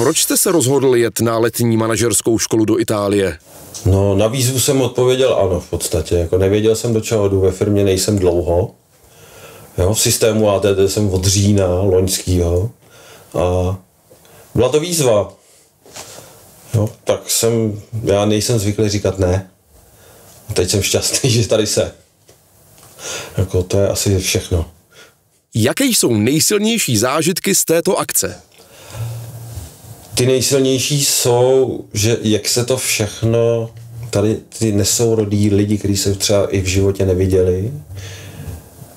Proč jste se rozhodl jet na letní manažerskou školu do Itálie? No, na výzvu jsem odpověděl ano v podstatě. Jako nevěděl jsem, do čeho jdu, ve firmě nejsem dlouho. Jo, v systému ATT jsem od října loňského. A byla to výzva. Jo, tak jsem, já nejsem zvyklý říkat ne. A teď jsem šťastný, že tady se. Jako to je asi všechno. Jaké jsou nejsilnější zážitky z této akce? Ty nejsilnější jsou, že jak se to všechno, tady ty nesourodí lidi, kteří se třeba i v životě neviděli,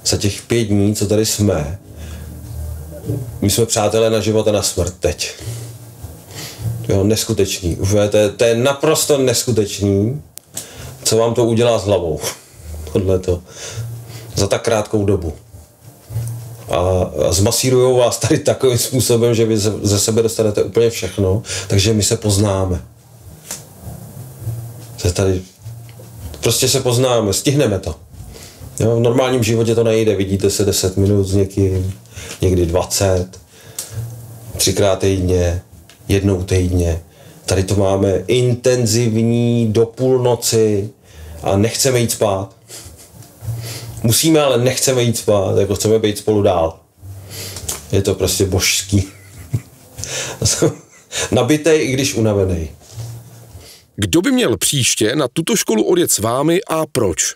za těch pět dní, co tady jsme, my jsme přátelé na život a na smrt teď. Jo, neskutečný. To je, to je naprosto neskutečný, co vám to udělá s hlavou. Tohle to. Za tak krátkou dobu. A, zmasírují vás tady takovým způsobem, že vy ze sebe dostanete úplně všechno, takže my se poznáme. Je tady, prostě se poznáme, stihneme to. Jo, v normálním životě to nejde, vidíte se 10 minut s někým, někdy 20, třikrát týdně, jednou týdně. Tady to máme intenzivní do půlnoci a nechceme jít spát. Musíme, ale nechceme jít spát, jako chceme být spolu dál. Je to prostě božský. Nabitej, i když unavený. Kdo by měl příště na tuto školu odjet s vámi a proč?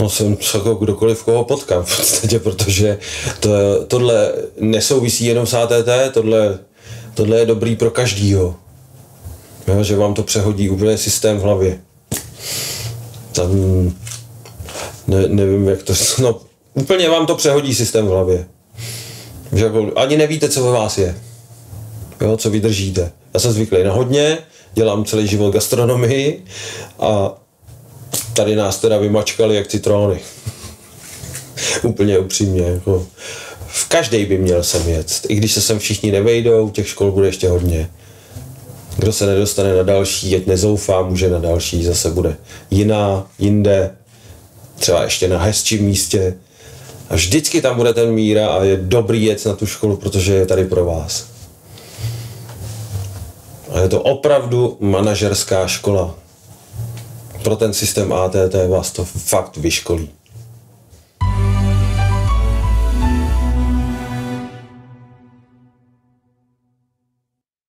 No jsem jako kdokoliv, koho potkám v podstatě, protože to, tohle nesouvisí jenom s ATT, tohle, tohle je dobrý pro každýho. Jo, že vám to přehodí úplně systém v hlavě. Tam ne, nevím, jak to... No, úplně vám to přehodí systém v hlavě. Že jako, ani nevíte, co ve vás je. Jo, co vydržíte. Já jsem zvyklý na hodně, dělám celý život gastronomii a tady nás teda vymačkali jak citróny. Úplně upřímně. Jako, v každý by měl sem jet. I když se sem všichni nevejdou, těch škol bude ještě hodně. Kdo se nedostane na další, ať nezoufá, může na další, zase bude jiná, jinde, třeba ještě na hezčím místě. A vždycky tam bude ten míra a je dobrý jet na tu školu, protože je tady pro vás. A je to opravdu manažerská škola. Pro ten systém ATT vás to fakt vyškolí.